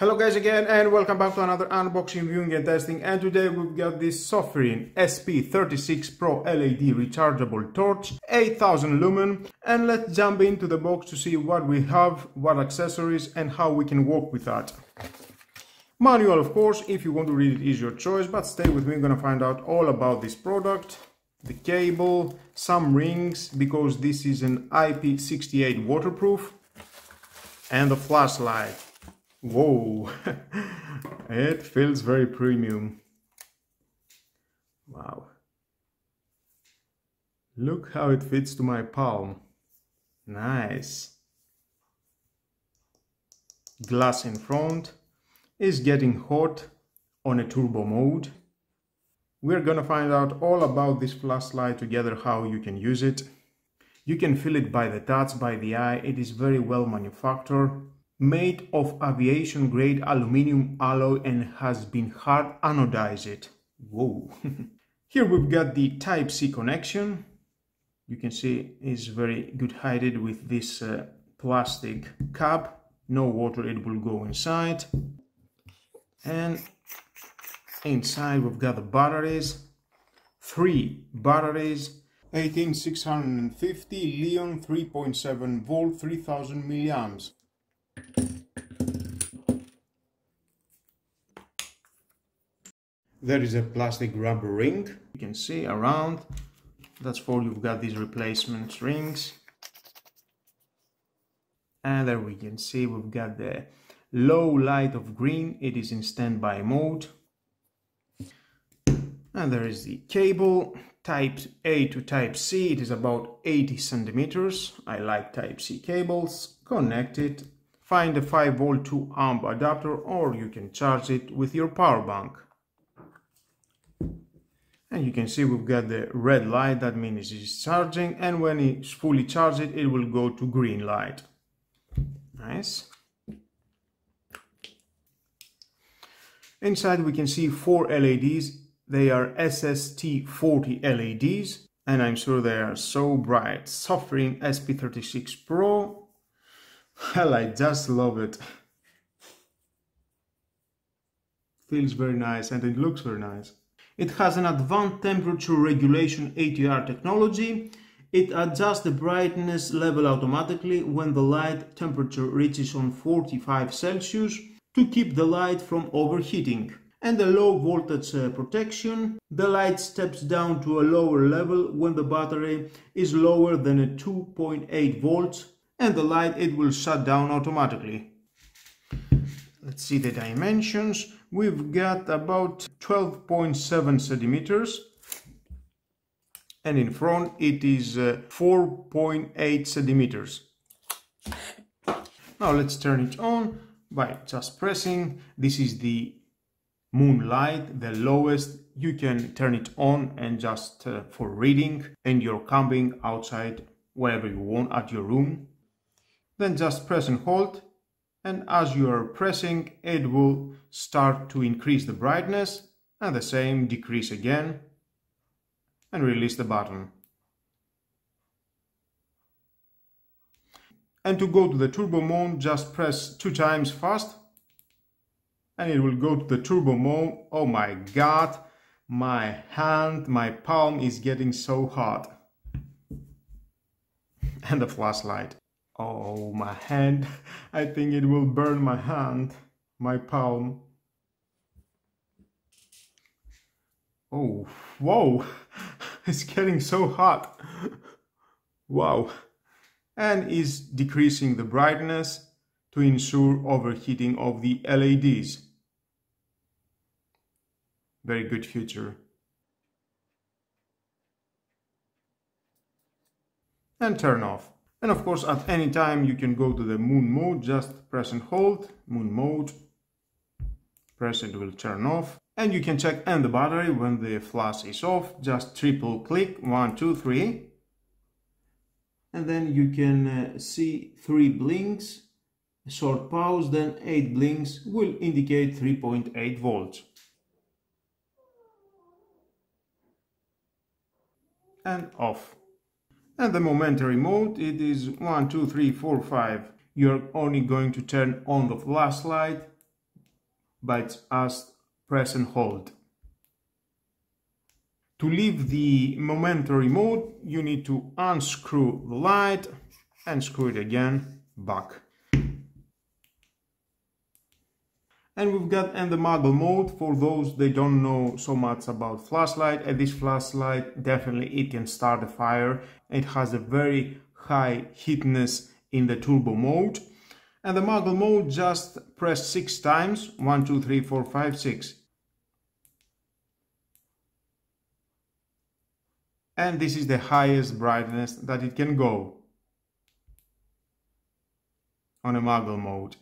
Hello guys again and welcome back to another unboxing, viewing and testing and today we've got this Sofirn SP36 Pro LED rechargeable torch 8000 lumen and let's jump into the box to see what we have, what accessories and how we can work with that. Manual of course, if you want to read it is your choice but stay with me, I'm gonna find out all about this product, the cable, some rings because this is an IP68 waterproof and the flashlight. Whoa, it feels very premium. Wow. Look how it fits to my palm. Nice. Glass in front is getting hot on a turbo mode. We're gonna find out all about this flashlight together, how you can use it. You can feel it by the touch, by the eye. It is very well manufactured made of aviation grade aluminum alloy and has been hard anodized. Whoa! Here we've got the Type-C connection. You can see it's very good hided with this uh, plastic cap. No water, it will go inside. And inside we've got the batteries. Three batteries 18650 Li-ion 3.7 volt 3000 milliamps there is a plastic rubber ring. You can see around. That's for you've got these replacement rings. And there we can see we've got the low light of green. It is in standby mode. And there is the cable type A to type C. It is about 80 centimeters. I like type C cables. Connect it find a 5 volt 2 amp adapter or you can charge it with your power bank. And you can see we've got the red light. That means it's charging and when it's fully charged it will go to green light. Nice. Inside we can see four LEDs they are SST40 LEDs and I'm sure they are so bright. Sofirn SP36 Pro well I just love it feels very nice and it looks very nice it has an advanced temperature regulation ATR technology. It adjusts the brightness level automatically when the light temperature reaches on 45 Celsius to keep the light from overheating. And the low voltage uh, protection, the light steps down to a lower level when the battery is lower than a 2.8 volts and the light it will shut down automatically. Let's see the dimensions we've got about 12.7 centimeters and in front it is uh, 4.8 centimeters. Now let's turn it on by just pressing. This is the moonlight, the lowest. You can turn it on and just uh, for reading and you're camping outside wherever you want at your room. Then just press and hold and as you are pressing it will start to increase the brightness and the same decrease again and release the button. And to go to the turbo mode just press two times fast and it will go to the turbo mode. Oh my god, my hand, my palm is getting so hot. And the flashlight. Oh, my hand. I think it will burn my hand, my palm. Oh, whoa. It's getting so hot. Wow. And is decreasing the brightness to ensure overheating of the LEDs. Very good feature. And turn off. And of course, at any time you can go to the moon mode, just press and hold, moon mode, press it will turn off. And you can check and the battery when the flash is off, just triple click, one, two, three. And then you can uh, see three blinks, a short pause, then eight blinks will indicate 3.8 volts. And off and the momentary mode it is 1 2 3 4 5 you're only going to turn on the flashlight by just press and hold. To leave the momentary mode, you need to unscrew the light and screw it again back. And we've got in the muggle mode for those they don't know so much about flashlight. And this flashlight definitely it can start a fire. It has a very high heatness in the turbo mode. And the muggle mode just press six times. One, two, three, four, five, six. And this is the highest brightness that it can go on a muggle mode.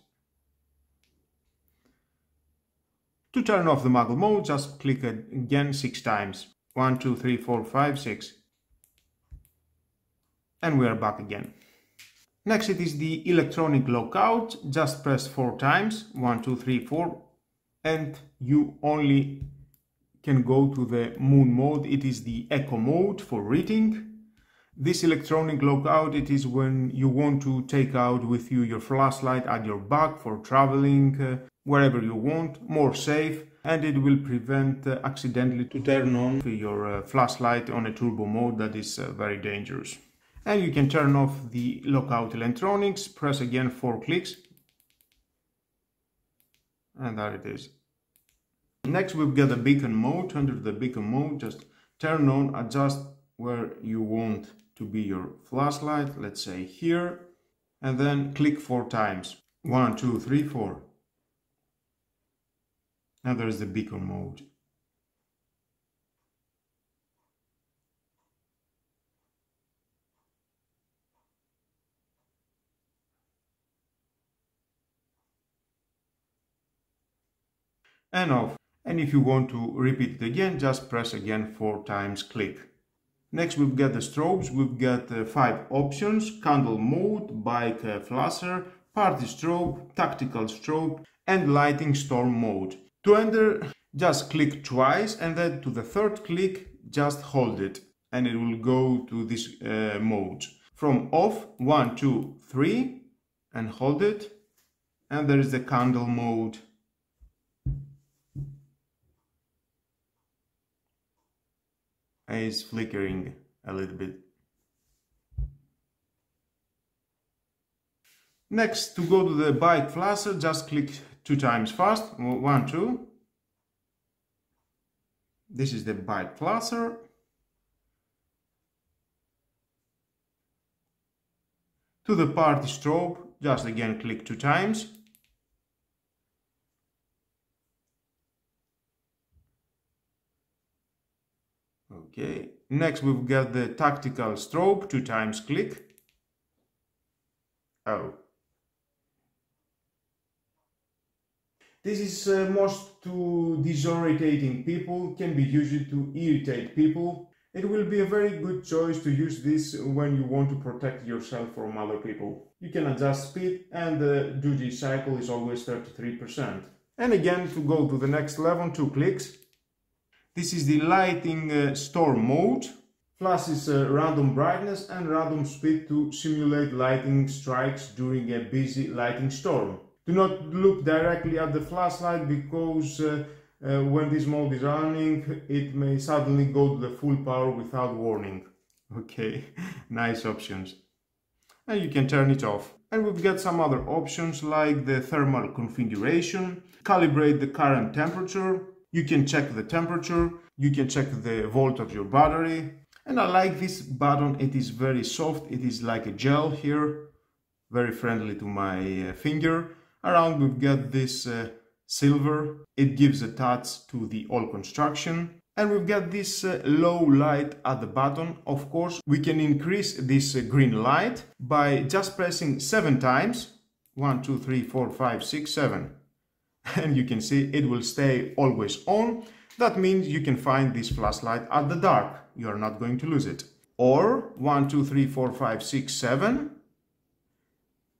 To turn off the muggle mode, just click again six times. One, two, three, four, five, six. And we are back again. Next it is the electronic lockout. Just press four times. One, two, three, four. And you only can go to the moon mode. It is the echo mode for reading. This electronic lockout, it is when you want to take out with you your flashlight at your back for traveling, uh, wherever you want, more safe, and it will prevent uh, accidentally to turn on your uh, flashlight on a turbo mode that is uh, very dangerous. And you can turn off the lockout electronics, press again four clicks, and there it is. Next we've got the beacon mode. Under the beacon mode, just turn on, adjust where you want to be your flashlight, let's say here, and then click four times. One, two, three, four. And there's the beacon mode. and off. And if you want to repeat it again, just press again four times click. Next we've got the strobes, we've got uh, five options, candle mode, bike uh, flasher, party strobe, tactical strobe and lighting storm mode. To enter, just click twice and then to the third click, just hold it and it will go to this uh, mode. From off, one, two, three and hold it and there is the candle mode is flickering a little bit. Next, to go to the bike flasher, just click two times fast. One, two. This is the bike flasher. To the party strobe, just again click two times. Okay, next we've got the tactical strobe, two times click. Oh. This is uh, most to disorientating people, can be used to irritate people. It will be a very good choice to use this when you want to protect yourself from other people. You can adjust speed and the duty cycle is always 33%. And again, to go to the next level, two clicks. This is the lighting uh, storm mode. Flashes uh, random brightness and random speed to simulate lightning strikes during a busy lighting storm. Do not look directly at the flashlight because uh, uh, when this mode is running it may suddenly go to the full power without warning. Okay, nice options. And you can turn it off. And we've got some other options like the thermal configuration, calibrate the current temperature, you can check the temperature, you can check the volt of your battery. And I like this button, it is very soft, it is like a gel here, very friendly to my uh, finger. Around we've got this uh, silver, it gives a touch to the all construction. And we've got this uh, low light at the bottom. Of course, we can increase this uh, green light by just pressing seven times. One, two, three, four, five, six, seven and you can see it will stay always on. That means you can find this flashlight at the dark. You are not going to lose it. Or 1, 2, 3, 4, 5, 6, 7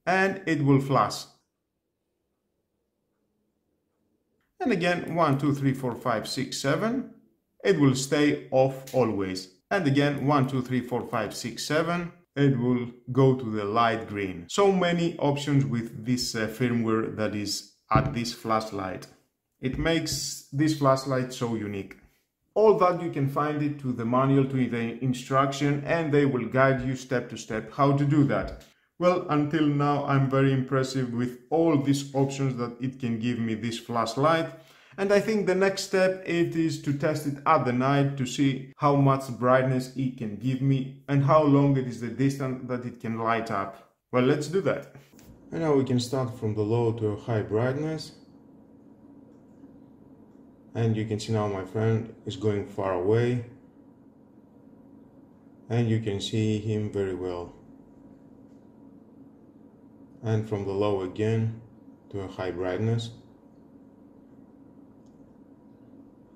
and it will flash. And again 1, 2, 3, 4, 5, 6, 7 it will stay off always. And again 1, 2, 3, 4, 5, 6, 7 it will go to the light green. So many options with this uh, firmware that is at this flashlight. It makes this flashlight so unique. All that you can find it to the manual to the instruction and they will guide you step to step how to do that. Well, until now I'm very impressive with all these options that it can give me this flashlight. And I think the next step it is to test it at the night to see how much brightness it can give me and how long it is the distance that it can light up. Well, let's do that. And now we can start from the low to a high brightness. And you can see now my friend is going far away. And you can see him very well. And from the low again to a high brightness.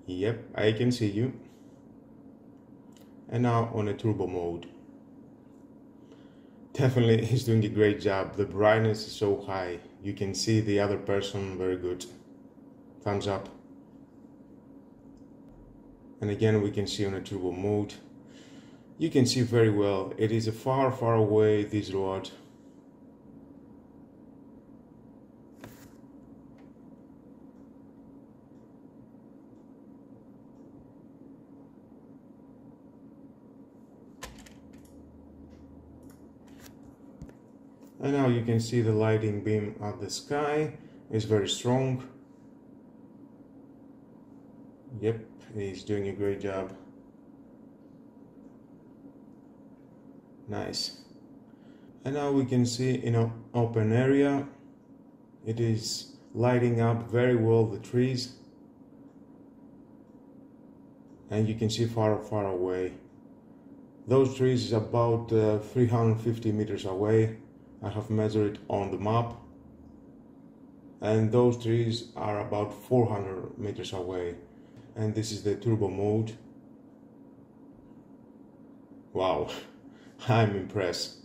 Yep, I can see you. And now on a turbo mode. Definitely he's doing a great job. The brightness is so high. You can see the other person very good. Thumbs up. And again we can see on a turbo mode. You can see very well. It is a far far away this rod and now you can see the lighting beam of the sky. Is very strong. Yep he's doing a great job. Nice. And now we can see in an open area it is lighting up very well the trees. And you can see far far away. Those trees is about uh, 350 meters away I have measured on the map and those trees are about 400 meters away and this is the turbo mode. Wow I'm impressed.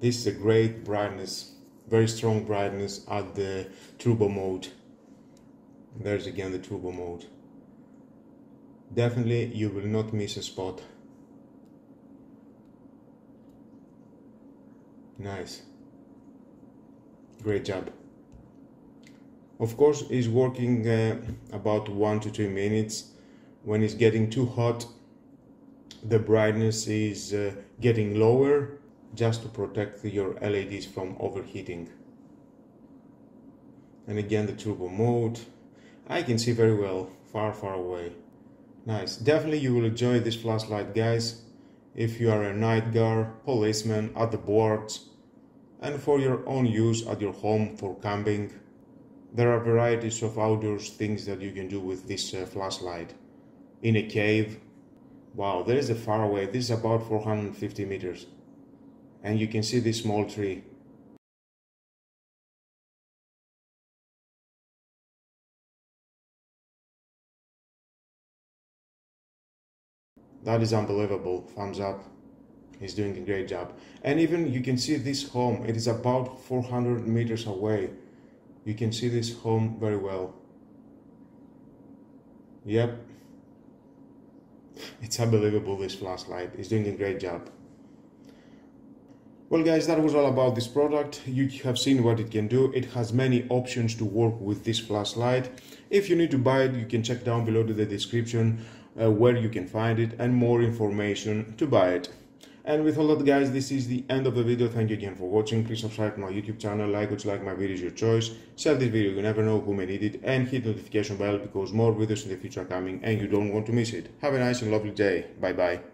This is a great brightness very strong brightness at the turbo mode. There's again the turbo mode. Definitely you will not miss a spot Nice. Great job. Of course, it's working uh, about one to two minutes. When it's getting too hot, the brightness is uh, getting lower just to protect your LEDs from overheating. And again, the turbo mode. I can see very well, far, far away. Nice. Definitely you will enjoy this flashlight, guys if you are a night guard, policeman at the boards, and for your own use at your home for camping. There are varieties of outdoors things that you can do with this uh, flashlight. In a cave, wow, there is a far away, this is about 450 meters. And you can see this small tree That is unbelievable. Thumbs up. He's doing a great job. And even you can see this home. It is about 400 meters away. You can see this home very well. Yep. It's unbelievable this flashlight. He's doing a great job. Well guys, that was all about this product. You have seen what it can do. It has many options to work with this flashlight. If you need to buy it, you can check down below to the description uh, where you can find it and more information to buy it. And with all that guys, this is the end of the video. Thank you again for watching. Please subscribe to my YouTube channel, like it, like my videos, your choice. Share this video, you never know who may need it. And hit the notification bell because more videos in the future are coming and you don't want to miss it. Have a nice and lovely day. Bye bye.